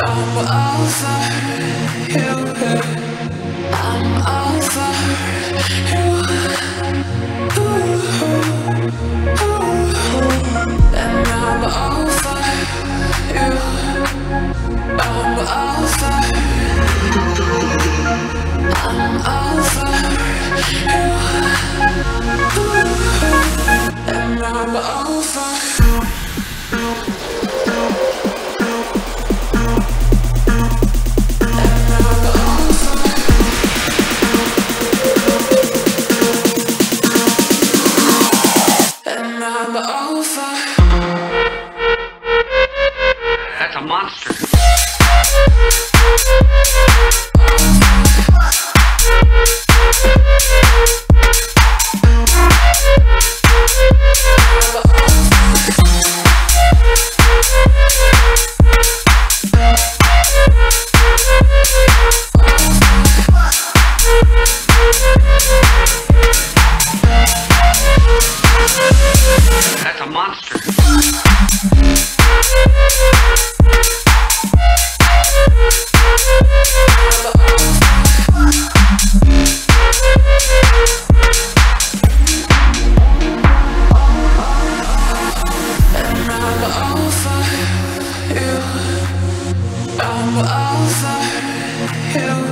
That's a monster. That's a monster.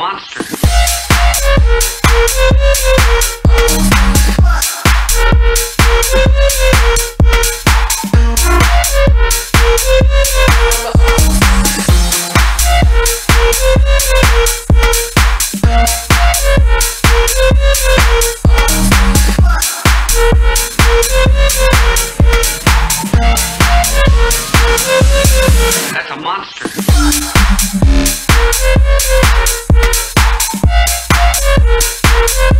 monster. That's a monster. We'll be.